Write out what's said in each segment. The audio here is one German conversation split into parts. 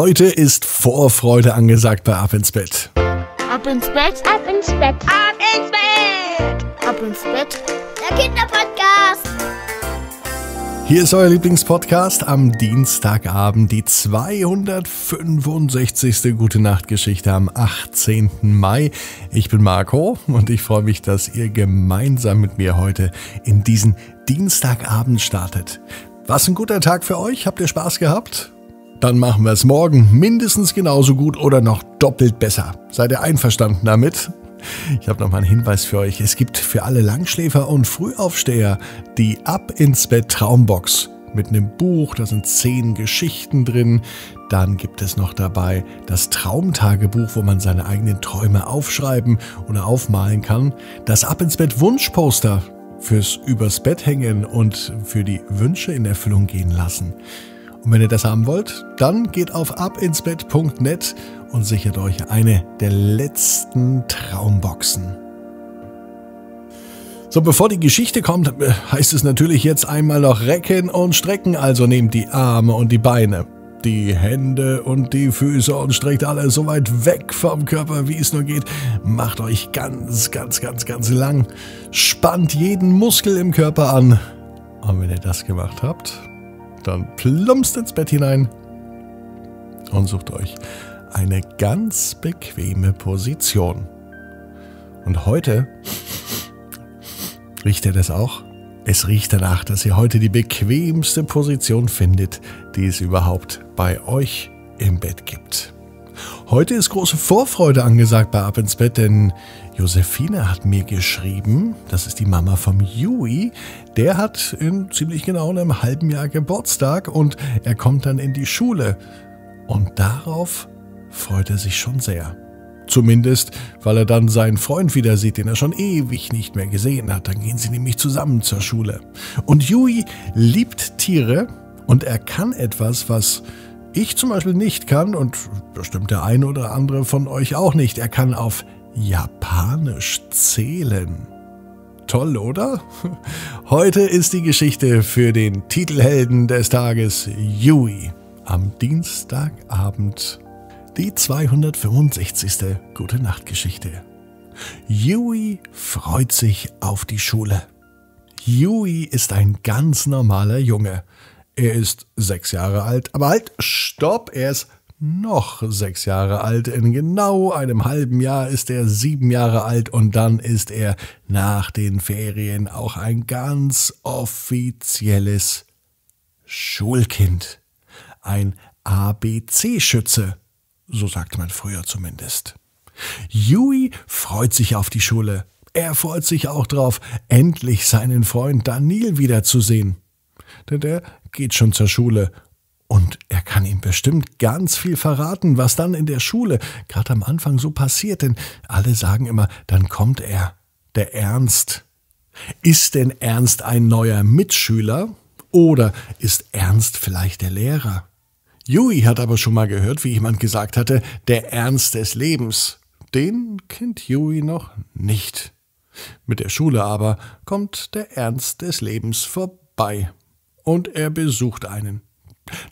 Heute ist Vorfreude angesagt bei Ab ins Bett. Ab ins Bett, ab ins Bett, ab ins Bett, ab ins Bett. Der Kinderpodcast. Hier ist euer Lieblingspodcast am Dienstagabend, die 265. Gute Nacht Geschichte am 18. Mai. Ich bin Marco und ich freue mich, dass ihr gemeinsam mit mir heute in diesen Dienstagabend startet. Was ein guter Tag für euch? Habt ihr Spaß gehabt? Dann machen wir es morgen mindestens genauso gut oder noch doppelt besser. Seid ihr einverstanden damit? Ich habe noch mal einen Hinweis für euch. Es gibt für alle Langschläfer und Frühaufsteher die Ab ins Bett Traumbox mit einem Buch, da sind zehn Geschichten drin. Dann gibt es noch dabei das Traumtagebuch, wo man seine eigenen Träume aufschreiben oder aufmalen kann. Das Ab ins Bett Wunschposter fürs Übers Bett hängen und für die Wünsche in Erfüllung gehen lassen. Und wenn ihr das haben wollt, dann geht auf abinsbett.net und sichert euch eine der letzten Traumboxen. So, bevor die Geschichte kommt, heißt es natürlich jetzt einmal noch recken und strecken, also nehmt die Arme und die Beine, die Hände und die Füße und streckt alles so weit weg vom Körper, wie es nur geht. Macht euch ganz, ganz, ganz, ganz lang. Spannt jeden Muskel im Körper an. Und wenn ihr das gemacht habt, dann plumpst ins Bett hinein und sucht euch eine ganz bequeme Position. Und heute riecht ihr das auch? Es riecht danach, dass ihr heute die bequemste Position findet, die es überhaupt bei euch im Bett gibt. Heute ist große Vorfreude angesagt bei Ab ins Bett, denn Josephine hat mir geschrieben, das ist die Mama vom Yui, der hat in ziemlich genau einem halben Jahr Geburtstag und er kommt dann in die Schule. Und darauf freut er sich schon sehr. Zumindest, weil er dann seinen Freund wieder sieht, den er schon ewig nicht mehr gesehen hat. Dann gehen sie nämlich zusammen zur Schule. Und Yui liebt Tiere und er kann etwas, was ich zum Beispiel nicht kann und bestimmt der eine oder andere von euch auch nicht. Er kann auf Japanisch zählen. Toll, oder? Heute ist die Geschichte für den Titelhelden des Tages, Yui. Am Dienstagabend die 265. Gute Nacht Geschichte. Yui freut sich auf die Schule. Yui ist ein ganz normaler Junge. Er ist sechs Jahre alt, aber halt, stopp, er ist noch sechs Jahre alt. In genau einem halben Jahr ist er sieben Jahre alt und dann ist er nach den Ferien auch ein ganz offizielles Schulkind. Ein ABC-Schütze, so sagte man früher zumindest. Yui freut sich auf die Schule. Er freut sich auch drauf, endlich seinen Freund Daniel wiederzusehen. Denn der geht schon zur Schule und er kann ihm bestimmt ganz viel verraten, was dann in der Schule gerade am Anfang so passiert, denn alle sagen immer, dann kommt er, der Ernst. Ist denn Ernst ein neuer Mitschüler oder ist Ernst vielleicht der Lehrer? Jui hat aber schon mal gehört, wie jemand gesagt hatte, der Ernst des Lebens. Den kennt Jui noch nicht. Mit der Schule aber kommt der Ernst des Lebens vorbei. Und er besucht einen.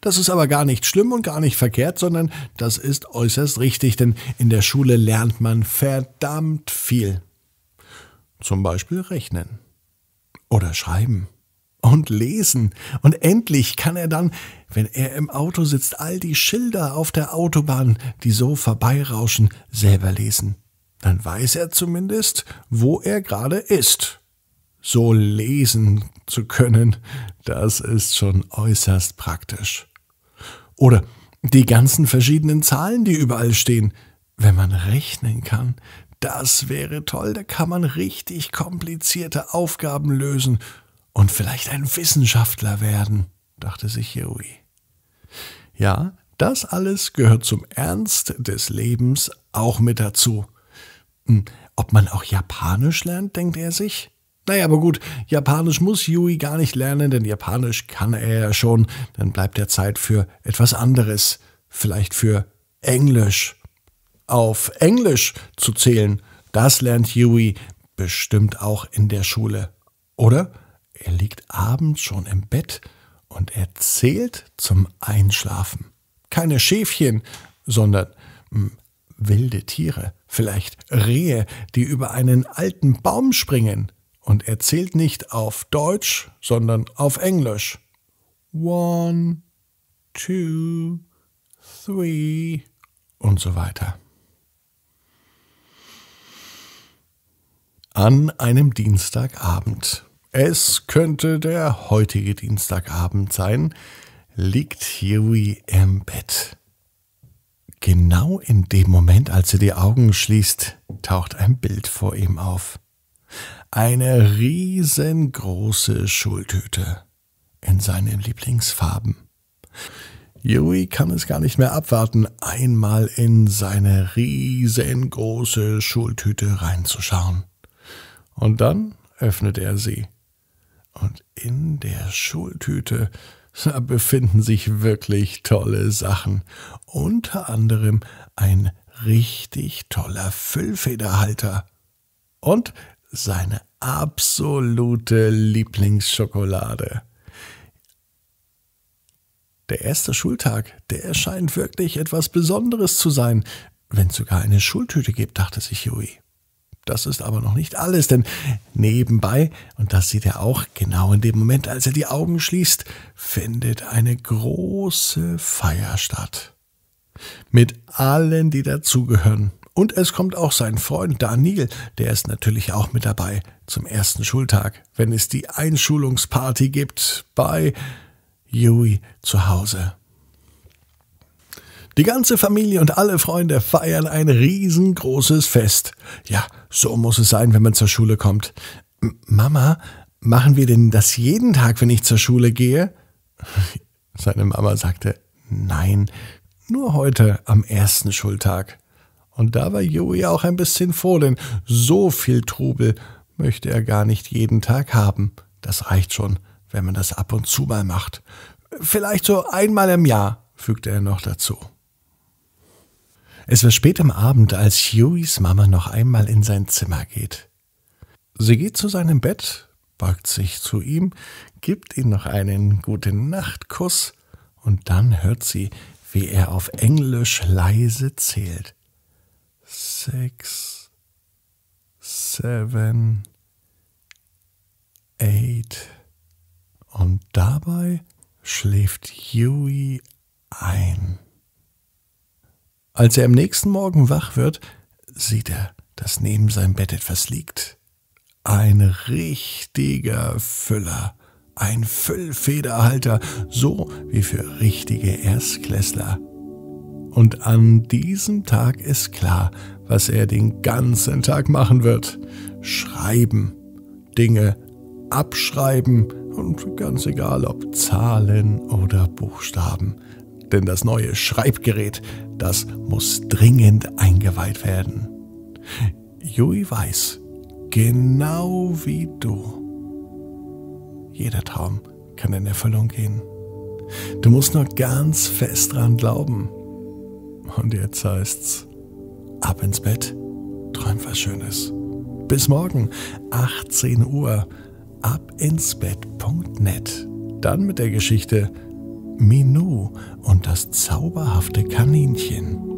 Das ist aber gar nicht schlimm und gar nicht verkehrt, sondern das ist äußerst richtig, denn in der Schule lernt man verdammt viel. Zum Beispiel rechnen oder schreiben und lesen. Und endlich kann er dann, wenn er im Auto sitzt, all die Schilder auf der Autobahn, die so vorbeirauschen, selber lesen. Dann weiß er zumindest, wo er gerade ist. So lesen zu können, das ist schon äußerst praktisch. Oder die ganzen verschiedenen Zahlen, die überall stehen. Wenn man rechnen kann, das wäre toll, da kann man richtig komplizierte Aufgaben lösen und vielleicht ein Wissenschaftler werden, dachte sich Joey. Ja, das alles gehört zum Ernst des Lebens auch mit dazu. Hm, ob man auch Japanisch lernt, denkt er sich. Naja, aber gut, Japanisch muss Yui gar nicht lernen, denn Japanisch kann er ja schon. Dann bleibt er Zeit für etwas anderes. Vielleicht für Englisch. Auf Englisch zu zählen, das lernt Yui bestimmt auch in der Schule. Oder er liegt abends schon im Bett und er zählt zum Einschlafen. keine Schäfchen, sondern hm, wilde Tiere, vielleicht Rehe, die über einen alten Baum springen. Und er zählt nicht auf Deutsch, sondern auf Englisch. One, two, three und so weiter. An einem Dienstagabend, es könnte der heutige Dienstagabend sein, liegt Huey im Bett. Genau in dem Moment, als er die Augen schließt, taucht ein Bild vor ihm auf. Eine riesengroße Schultüte in seinen Lieblingsfarben. Yui kann es gar nicht mehr abwarten, einmal in seine riesengroße Schultüte reinzuschauen. Und dann öffnet er sie. Und in der Schultüte da befinden sich wirklich tolle Sachen. Unter anderem ein richtig toller Füllfederhalter. Und seine absolute Lieblingsschokolade. Der erste Schultag, der erscheint wirklich etwas Besonderes zu sein. Wenn es sogar eine Schultüte gibt, dachte sich Huey. Das ist aber noch nicht alles, denn nebenbei, und das sieht er auch genau in dem Moment, als er die Augen schließt, findet eine große Feier statt. Mit allen, die dazugehören. Und es kommt auch sein Freund Daniel, der ist natürlich auch mit dabei zum ersten Schultag, wenn es die Einschulungsparty gibt bei Yui zu Hause. Die ganze Familie und alle Freunde feiern ein riesengroßes Fest. Ja, so muss es sein, wenn man zur Schule kommt. M Mama, machen wir denn das jeden Tag, wenn ich zur Schule gehe? Seine Mama sagte, nein, nur heute am ersten Schultag. Und da war Joey auch ein bisschen froh, denn so viel Trubel möchte er gar nicht jeden Tag haben. Das reicht schon, wenn man das ab und zu mal macht. Vielleicht so einmal im Jahr, fügte er noch dazu. Es war spät am Abend, als Hueys Mama noch einmal in sein Zimmer geht. Sie geht zu seinem Bett, beugt sich zu ihm, gibt ihm noch einen guten Nachtkuss und dann hört sie, wie er auf Englisch leise zählt. Six, seven, eight. Und dabei schläft Huey ein. Als er am nächsten Morgen wach wird, sieht er, dass neben seinem Bett etwas liegt. Ein richtiger Füller, ein Füllfederhalter, so wie für richtige Erstklässler. Und an diesem Tag ist klar, was er den ganzen Tag machen wird. Schreiben, Dinge abschreiben und ganz egal ob Zahlen oder Buchstaben denn das neue Schreibgerät, das muss dringend eingeweiht werden. Jui weiß, genau wie du. Jeder Traum kann in Erfüllung gehen. Du musst nur ganz fest dran glauben. Und jetzt heißt's, ab ins Bett, träum was Schönes. Bis morgen, 18 Uhr, abinsbett.net. Dann mit der Geschichte Minou und das zauberhafte Kaninchen.